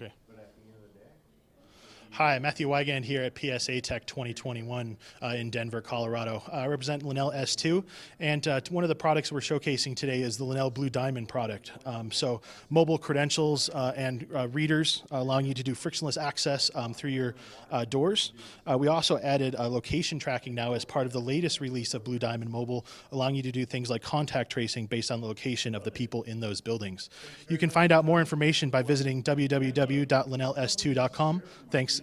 Okay. Hi, Matthew Wygand here at PSA Tech 2021 uh, in Denver, Colorado. Uh, I represent LenelS2, and uh, one of the products we're showcasing today is the Linnell Blue Diamond product. Um, so, mobile credentials uh, and uh, readers allowing you to do frictionless access um, through your uh, doors. we also added location tracking now as part of the latest release of Blue Diamond Mobile, allowing you to do things like contact tracing based on the location of the people in those buildings. You can find out more information by visiting www.lenels2.com. Thanks